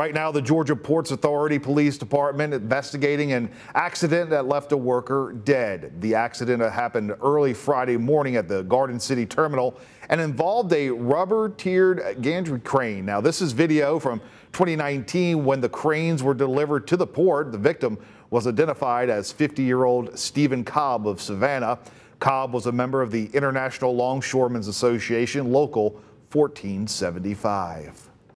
Right now, the Georgia Ports Authority Police Department investigating an accident that left a worker dead. The accident happened early Friday morning at the Garden City Terminal and involved a rubber tiered gantry crane. Now, this is video from 2019 when the cranes were delivered to the port. The victim was identified as 50 year old Stephen Cobb of Savannah. Cobb was a member of the International Longshoremen's Association Local 1475.